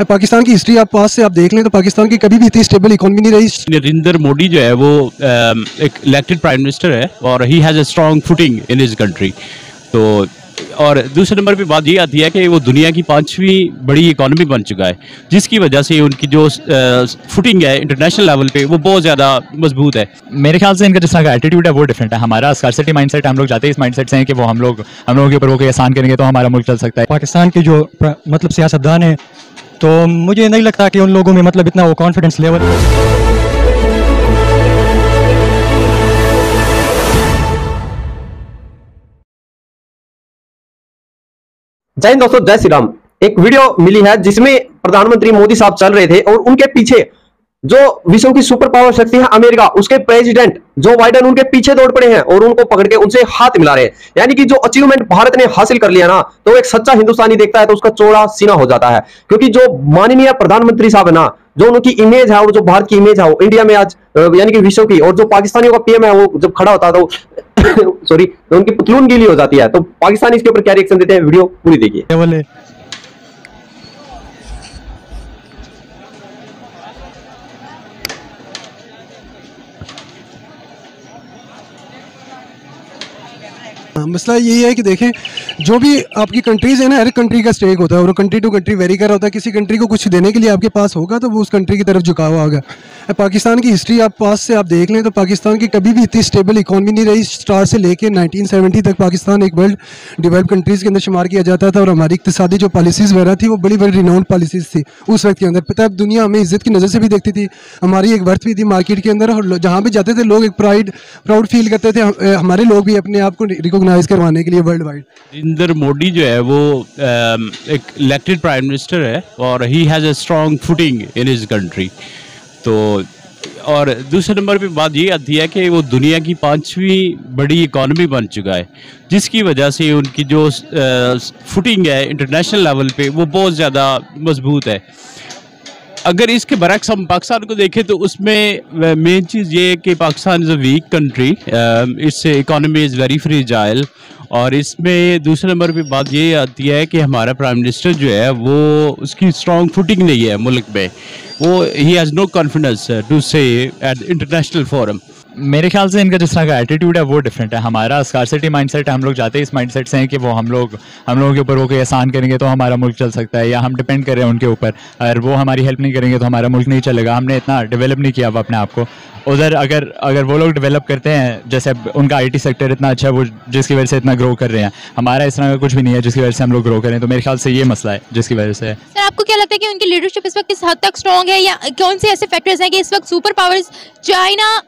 पाकिस्तान की हिस्ट्री आप पास से आप देख लें तो पाकिस्तान की कभी भी इतनी स्टेबल इकोनॉमी नहीं रही। नरेंद्र मोदी जो है, वो एक इलेक्टेड प्राइम मिनिस्टर है और he has a strong footing in his country तो और दूसरे नंबर पे बात ये आती है कि वो दुनिया की पांचवी बड़ी इकोनॉमी बन चुका है जिसकी वजह से उनकी जो फुटिंग है इंटरनेशनल लेवल पे वो बहुत ज़्यादा मज़बूत है। मेरे ख्याल से इनका जिस तरह का एटीट्यूड है वो डिफरेंट है। हमारा स्कारसिटी माइंडसेट हम लोग जाते हैं इस माइंडसेट से हैं कि वो हम लोग हम लोगों के ऊपर वो कोई आसान करेंगे तो हमारा मुल्क चल सकता है। पाकिस्तान के जो मतलब सियासतदान हैं तो मुझे नहीं लगता कि उन लोगों में मतलब इतना वो कॉन्फिडेंस लेवल जय हिंद दोस्तों, जय श्री राम। एक वीडियो मिली है जिसमें प्रधानमंत्री मोदी साहब चल रहे थे और उनके पीछे जो विश्व की सुपर पावर शक्ति है अमेरिका, उसके प्रेसिडेंट जो बाइडन उनके पीछे दौड़ पड़े हैं और उनको पकड़ के उनसे हाथ मिला रहे हैं। यानी कि जो अचीवमेंट भारत ने हासिल कर लिया ना तो एक सच्चा हिंदुस्तानी देखता है तो उसका चौड़ा सीना हो जाता है। क्योंकि जो माननीय प्रधानमंत्री साहब है ना, जो उनकी इमेज है और जो भारत की इमेज है, वो इंडिया में आज यानी कि विश्व की, और जो पाकिस्तानियों का पीएम है, वो जब खड़ा होता है तो सॉरी तो उनकी पतलून गीली हो जाती है। तो पाकिस्तानी इसके ऊपर क्या रिएक्शन देते हैं? वीडियो पूरी देखिए। है हाँ, मसला यही है कि देखें जो भी आपकी कंट्रीज़ है ना हर कंट्री का स्टेक होता है और कंट्री टू कंट्री वेरी कर रहा होता है। किसी कंट्री को कुछ देने के लिए आपके पास होगा तो वो उस कंट्री की तरफ़ झुकाव अब पाकिस्तान की हिस्ट्री आप पास से आप देख लें तो पाकिस्तान की कभी भी इतनी स्टेबल इकॉनमी नहीं रही। स्टार से लेके 1970 तक पाकिस्तान एक वर्ल्ड डेवलप कंट्रीज़ के अंदर शुमार किया जाता था और हमारी इकतसादी जो पॉलिसीज़ वगैरह थी, वो बड़ी बड़ी रिनाउंड पॉलिसीज़ थी उस वक्त के अंदर। पता है दुनिया हमें इज़्ज़त की नज़र से भी देखती थी। हमारी एक वर्थ भी थी मार्केट के अंदर और जहाँ भी जाते थे, लोग एक प्राइड प्राउड फील करते थे। हमारे लोग भी अपने आप को रिकोगनाइज़ करवाने के लिए वर्ल्ड वाइड नरेंद्र मोदी जो है, वो एक इलेक्टेड प्राइम मिनिस्टर है और he has a strong footing in his country तो और दूसरे नंबर पे बात ये आती है कि वो दुनिया की पांचवी बड़ी इकोनॉमी बन चुका है, जिसकी वजह से उनकी जो फुटिंग है इंटरनेशनल लेवल पे, वो बहुत ज़्यादा मज़बूत है। अगर इसके बरक्स हम पाकिस्तान को देखें तो उसमें मेन चीज़ ये है कि Pakistan is a weak country its economy is very fragile और इसमें दूसरे नंबर पे बात ये आती है कि हमारा प्राइम मिनिस्टर जो है, वो उसकी स्ट्रॉन्ग फुटिंग नहीं है मुल्क में। वो he has no confidence to say at international forum मेरे ख्याल से इनका जिस तरह का एटीट्यूड है, वो डिफरेंट है। हमारा स्कारसिटी माइंडसेट हम लोग जाते हैं इस माइंडसेट से हैं कि वो हम लोग, हम लोगों के ऊपर वो कोई आसान करेंगे तो हमारा मुल्क चल सकता है, या हम डिपेंड कर रहे हैं उनके ऊपर। अगर वो हमारी हेल्प नहीं करेंगे तो हमारा मुल्क नहीं चलेगा। हमने इतना डेवलप नहीं किया अपने आप को। उधर अगर अगर वो लोग डेवलप करते हैं, जैसे उनका आईटी सेक्टर इतना अच्छा है, वो जिसकी वजह से इतना ग्रो कर रहे हैं। हमारा इस तरह का कुछ भी नहीं है जिसकी वजह से हम लोग ग्रो करें। तो मेरे ख्याल से ये मसला है, जिसकी वजह से। सर आपको क्या लगता है कि उनकी लीडरशिप इस वक्त किस हद तक स्ट्रॉन्ग है, या कौन से ऐसे फैक्टर्स हैं कि इस वक्त सुपर पावर्स चाइना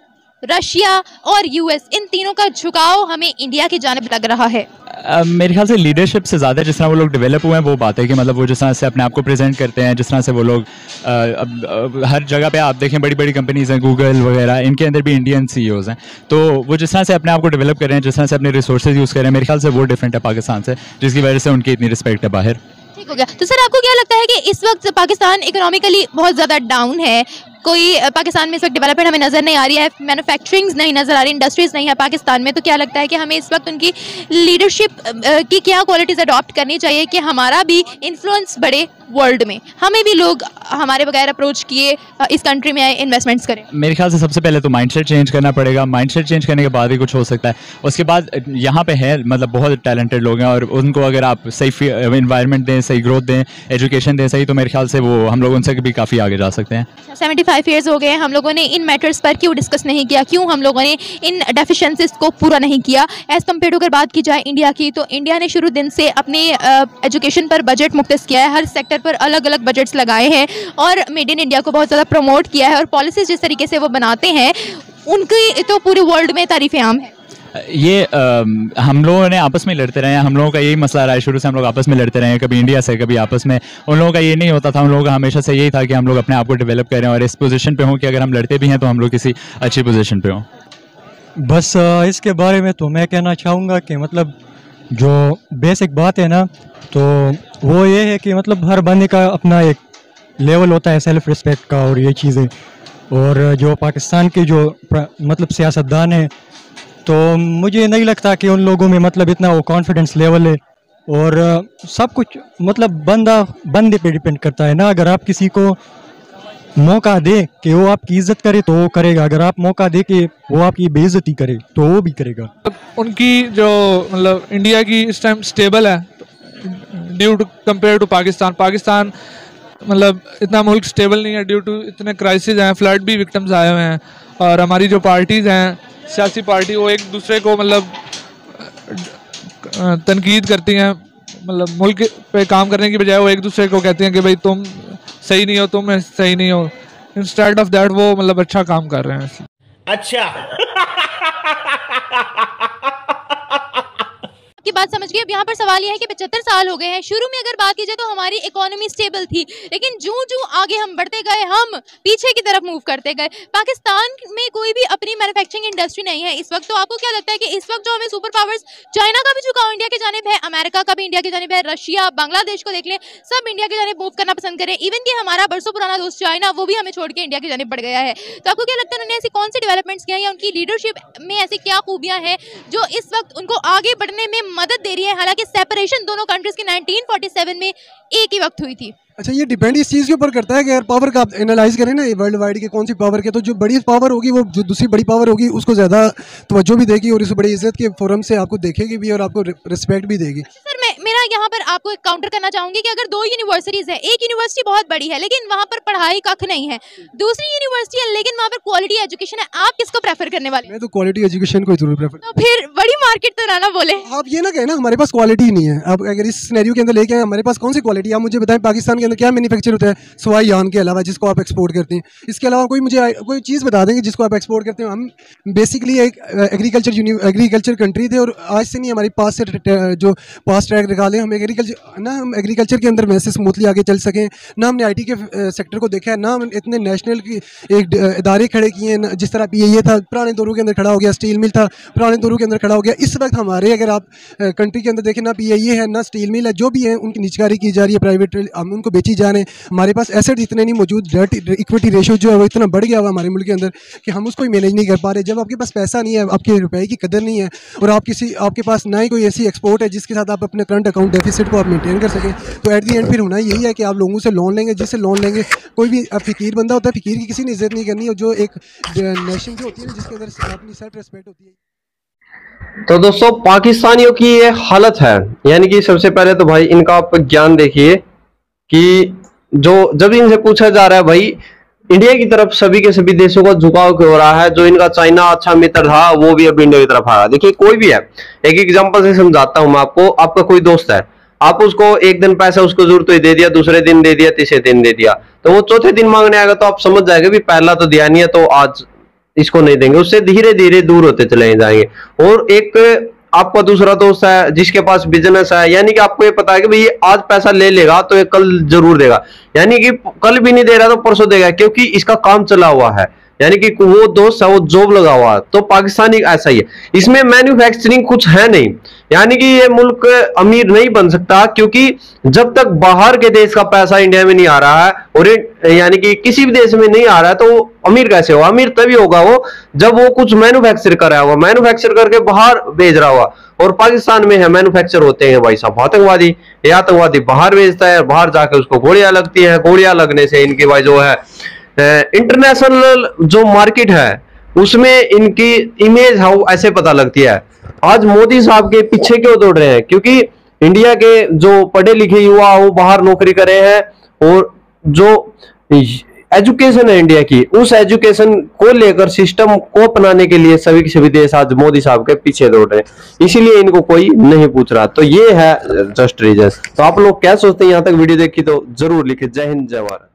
रशिया और यूएस इन तीनों का झुकाव हमें इंडिया की जानब लग रहा है। अब मेरे ख्याल से लीडरशिप से ज़्यादा जिस तरह वो लोग डेवलप हुए हैं वो बात है कि मतलब वो जिस तरह से अपने आप को प्रेजेंट करते हैं जिस तरह से वो लोग अब हर जगह पे आप देखें बड़ी बड़ी कंपनीज़ हैं गूगल वगैरह इनके अंदर भी इंडियन सी हैं। तो वो जिस तरह से अपने आप को डेवलप कर रहे हैं जिस तरह से अपने रिसोर्सेज यूज़ कर रहे हैं मेरे ख्याल से वो डिफरेंट है पाकिस्तान से जिसकी वजह से उनकी इतनी रिस्पेक्ट है बाहर। ठीक हो गया। तो सर आपको क्या लगता है कि इस वक्त पाकिस्तान इकोनॉमिकली बहुत ज़्यादा डाउन है? कोई पाकिस्तान में इस वक्त डेवलपमेंट हमें नज़र नहीं आ रही है मैन्युफैक्चरिंग नहीं नज़र आ रही इंडस्ट्रीज़ नहीं है पाकिस्तान में तो क्या लगता है कि हमें इस वक्त उनकी लीडरशिप की क्या क्वालिटीज़ अडॉप्ट करनी चाहिए कि हमारा भी इन्फ्लुएंस बढ़े वर्ल्ड में? हमें भी लोग हमारे बगैर अप्रोच किए इस कंट्री में आए इन्वेस्टमेंट्स करें। मेरे ख्याल से सबसे पहले तो माइंडसेट चेंज करना पड़ेगा। माइंडसेट चेंज करने के बाद ही कुछ हो सकता है। उसके बाद यहाँ पे है मतलब बहुत टैलेंटेड लोग हैं और उनको अगर आप सही इन्वायरमेंट दें सही ग्रोथ दें एजुकेशन दें सही तो मेरे ख्याल से वो हम लोग उनसे भी काफ़ी आगे जा सकते हैं। सेवेंटी फाइव ईयर्स हो गए हैं, हम लोगों ने इन मैटर्स पर क्यों डिस्कस नहीं किया? क्यों हम लोगों ने इन डेफिशेंसीज को पूरा नहीं किया? एज़ कंपेयर टू अगर बात की जाए इंडिया की तो इंडिया ने शुरू दिन से अपने एजुकेशन पर बजट मुख्त किया है। हर सेक्टर पर अलग अलग बजट्स लगाए हैं और मेड इन इंडिया को बहुत ज़्यादा प्रमोट किया है और पॉलिसीज़ जिस तरीके से वो बनाते हैं उनकी तो पूरे वर्ल्ड में तारीफ़ आम है। ये अम, हम लोगों ने आपस में लड़ते रहे हैं। हम लोगों का यही मसला रहा है। शुरू से हम लोग आपस में लड़ते रहे हैं। कभी इंडिया से कभी आपस में। उन लोगों का ये नहीं होता था। उन लोगों का हमेशा से यही था कि हम लोग अपने आप को डेवलप करें और इस पोजीशन पे हों कि अगर हम लड़ते भी हैं तो हम लोग किसी अच्छी पोजीशन पे हों। बस इसके बारे में तो मैं कहना चाहूँगा कि मतलब जो बेसिक बात है ना तो वो ये है कि मतलब हर बंदे का अपना एक लेवल होता है सेल्फ रिस्पेक्ट का और ये चीज़ें। और जो पाकिस्तान के जो मतलब सियासतदान हैं तो मुझे नहीं लगता कि उन लोगों में मतलब इतना वो कॉन्फिडेंस लेवल है। और सब कुछ मतलब बंदा, बंदे पे डिपेंड करता है ना। अगर आप किसी को मौका दे कि वो आपकी इज़्ज़त करे तो वो करेगा। अगर आप मौका दे कि वो आपकी बेइज्जती करे तो वो भी करेगा। उनकी जो मतलब इंडिया की इस टाइम स्टेबल है due to compare to Pakistan Pakistan मतलब इतना मुल्क स्टेबल नहीं है ड्यू टू इतने क्राइसिस हैं फ्लड भी विक्टम्स आए हुए हैं। और हमारी जो पार्टीज़ हैं सियासी पार्टी वो एक दूसरे को मतलब तनकीद करती हैं मतलब मुल्क पे काम करने की बजाय वो एक दूसरे को कहती हैं कि भाई तुम सही नहीं हो, तुम सही नहीं हो। इंस्टेड ऑफ़ दैट वो मतलब अच्छा काम कर रहे हैं। की बात समझ गए अब यहाँ पर सवाल यह है कि पचहत्तर साल हो गए हैं। शुरू में अगर बात की जाए तो हमारी इकोनॉमी स्टेबल थी, लेकिन जूं जूं आगे हम बढ़ते गए, हम पीछे की तरफ़ मूव करते गए। पाकिस्तान में कोई भी अपनी मैन्युफैक्चरिंग इंडस्ट्री नहीं है इस वक्त तो आपको क्या लगता है कि इस वक्त जो हमें सुपर पावर्स चाइना का भी झुकाव, इंडिया की जानब है अमेरिका का भी, इंडिया की जानब है रशिया, बांग्लादेश को देख लें, सब इंडिया की जानब मूव करना पसंद करें। इवन कि हमारा बरसों पुराना दोस्त चाइना, वो भी हमें छोड़ के इंडिया की जानब बढ़ गया है। तो आपको क्या लगता है उन्होंने ऐसी कौन सी डेवलपमेंट्स किया या उनकी लीडरशिप में ऐसी क्या खूबियाँ हैं जो इस वक्त उनको आगे बढ़ने में मदद दे रही है। हालाँकि सेपरेशन दोनों कंट्रीज़ की 1947 में एक ही वक्त हुई थी। अच्छा ये डिपेंड इस चीज़ के ऊपर करता है कि अगर पावर का आप एनालाइज करें ना वर्ल्ड वाइड की कौन सी पावर के तो जो बड़ी पावर होगी वो जो दूसरी बड़ी पावर होगी उसको ज़्यादा तवज्जो भी देगी और इस बड़ी इज़्ज़त के फोरम से आपको देखेगी भी और आपको रिस्पेक्ट भी देगी। सर मैं यहाँ पर आपको एक काउंटर करना चाहूँगी कि अगर दो यूनिवर्सिटीज है एक यूनिवर्सिटी बहुत बड़ी है लेकिन वहाँ पर पढ़ाई कख नहीं है। दूसरी यूनिवर्सिटी है लेकिन वहाँ पर क्वालिटी एजुकेशन है। आप किसको प्रेफर करने वाले? मैं तो क्वालिटी एजुकेशन को ज़रूर प्रेफर तो फिर बड़ी मार्केट तो ना ना बोले। आप ये ना कहें ना हमारे पास क्वालिटी नहीं है। अब अगर इस सिनेरियो के अंदर लेके आए हमारे पास कौन सी क्वालिटी आप मुझे बताएँ पाकिस्तान के अंदर क्या मैन्युफैक्चर होता है? सवाई यान के अलावा जिसको आप एक्सपोर्ट करते हैं। इसके अलावा कोई मुझे कोई चीज़ बता देंगे जिसको आप एक्सपोर्ट करते हैं? हम बेसिकली एक एग्रीकल्चर एग्रीकल्चर कंट्री थे और आज से नहीं हमारी पास से जो पास ट्रैक निकाले हम एग्रीकल्चर ना हम एग्रीकल्चर के अंदर वैसे स्मूथली आगे चल सकें, ना हमने आईटी के सेक्टर को देखा है, ना हम इतने नेशनल की, एक इदारे खड़े किए हैं जिस तरह पी ये था, पुराने दौरों के अंदर खड़ा हो गया स्टील मिल था, पुराने दौरों के अंदर खड़ा हो गया, इस वक्त हमारे अगर आप कंट्री के अंदर देखें, ना पी ये है, ना स्टील मिल है, जो भी है, उनकी निचकारी की जा रही है प्राइवेट हम उनको बेची जा रहे हैं, हमारे पास एसेट इतने नहीं मौजूद डेट इक्विटी रेशो जो है वो इतना बढ़ गया हुआ हमारे मुल्क के अंदर, कि हम उसको ही मैनेज नहीं कर पा रहे, जब आपके पास पैसा नहीं है, आपके रुपए की कदर नहीं है, और आप किसी, आपके पास ना ही कोई ऐसी एक्सपोर्ट है, जिसके साथ आप अपने करंट अकाउंट डेफिसिट को आप मेंटेन कर सकें। तो एट दी एंड फिर होना यही है कि आप लोगों से लोन लेंगे, जिससे लोन लेंगे, कोई भी फ़कीर बंदा होता है, फ़कीर की किसी ने इज़्ज़त नहीं करनी और जो एक नेशन जो होती है जिसके अंदर अपनी सेल्फ रिस्पेक्ट होती है। तो दोस्तों, पाकिस्तानियों की ये हालत है। यानी कि सबसे पहले तो भाई इनका आप ज्ञान देखिए कि जो, जब इनसे पूछा जा रहा है, भाई इंडिया की तरफ़ सभी के सभी देशों का झुकाव हो रहा है? जो इनका चाइना अच्छा मित्र था, वो भी अब इंडिया की तरफ़ आ रहा है। देखिए, कोई भी है। एक एग्जांपल से समझाता हूँ मैं आपको। आपका कोई दोस्त है। आप उसको एक दिन पैसा, उसको ज़रूरत हुई, दे दिया, दूसरे दिन दे दिया, तीसरे दिन दे दिया। तो वो चौथे दिन मांगने आएगा तो आप समझ जाएगा भी पहला तो दिया नहीं है तो आज इसको नहीं देंगे। उससे धीरे धीरे दूर होते चले जाएँगे। और एक आपका दूसरा दोस्त है, जिसके पास बिज़नेस है, यानी कि आपको ये पता है कि भाई आज पैसा ले लेगा तो ये कल ज़रूर देगा। यानी कि कल भी नहीं दे रहा तो परसों देगा, क्योंकि इसका काम चला हुआ है। यानी कि वो दोस्त है, वो जॉब लगा हुआ तो पाकिस्तानी ऐसा ही है। इसमें मैन्युफैक्चरिंग कुछ है नहीं। यानी कि ये मुल्क अमीर नहीं बन सकता, क्योंकि जब तक बाहर के देश का पैसा इंडिया में नहीं आ रहा है और यानी कि किसी भी देश में नहीं आ रहा है तो अमीर कैसे होगा? अमीर तभी होगा वो जब वो कुछ मैन्युफैक्चर कर रहा होगा। मैन्युफैक्चर करके बाहर भेज रहा होगा। और पाकिस्तान में है मैन्युफैक्चर होते हैं भाई साहब, आतंकवादी, ये आतंकवादी बाहर भेजता है बाहर जाके उसको गोलियाँ लगती है। गोलियाँ लगने से इनकी भाई जो है इंटरनेशनल जो मार्केट है, उसमें इनकी इमेज हाउ ऐसे पता लगती है। आज मोदी साहब के पीछे क्यों दौड़ रहे हैं? क्योंकि इंडिया के जो पढ़े लिखे युवा वो बाहर नौकरी कर रहे हैं और जो एजुकेशन है इंडिया की, उस एजुकेशन को लेकर सिस्टम को अपनाने के लिए सभी सभी देश आज मोदी साहब के पीछे दौड़ रहे हैं। इसीलिए इनको कोई नहीं पूछ रहा। तो ये है जस्ट रीजन तो आप लोग क्या सोचते हैं? यहाँ तक वीडियो देखी तो ज़रूर लिखे। जय हिंद, जय भारत।